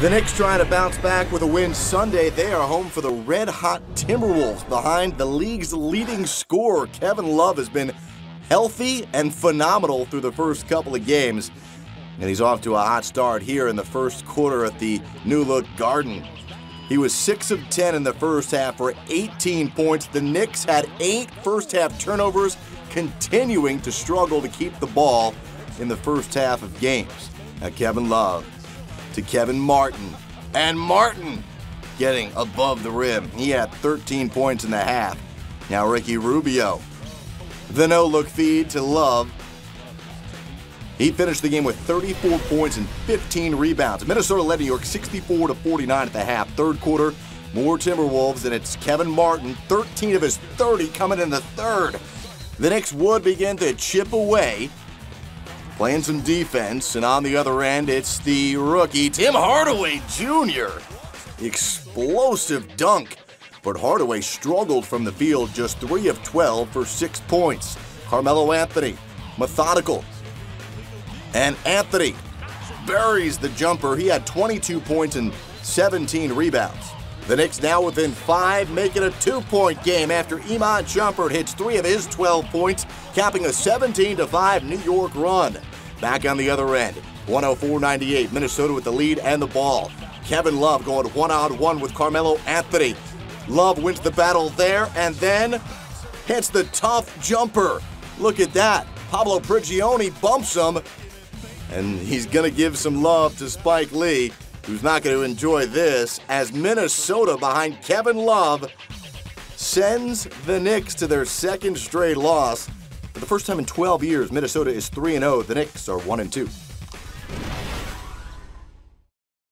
The Knicks trying to bounce back with a win Sunday. They are home for the red hot Timberwolves behind the league's leading scorer. Kevin Love has been healthy and phenomenal through the first couple of games. And he's off to a hot start here in the first quarter at the New Look Garden. He was 6 of 10 in the first half for 18 points. The Knicks had eight first half turnovers, continuing to struggle to keep the ball in the first half of games. Now, Kevin Love to Kevin Martin. And Martin getting above the rim. He had 13 points in the half. Now Ricky Rubio. The no look feed to Love. He finished the game with 34 points and 15 rebounds. Minnesota led New York 64 to 49 at the half. Third quarter, more Timberwolves, and it's Kevin Martin, 13 of his 30 coming in the third. The Knicks would begin to chip away playing some defense. And on the other end, it's the rookie, Tim Hardaway Jr. Explosive dunk. But Hardaway struggled from the field, just 3 of 12 for 6 points. Carmelo Anthony, methodical. And Anthony buries the jumper. He had 22 points and 17 rebounds. The Knicks now within five, making a two-point game after Iman Shumpert hits three of his 12 points, capping a 17-5 New York run. Back on the other end, 104-98, Minnesota with the lead and the ball. Kevin Love going one-on-one with Carmelo Anthony. Love wins the battle there and then hits the tough jumper. Look at that. Pablo Prigioni bumps him, and he's going to give some love to Spike Lee who's not going to enjoy this as Minnesota behind Kevin Love sends the Knicks to their second straight loss. For the first time in 12 years, Minnesota is 3 0. The Knicks are 1 2.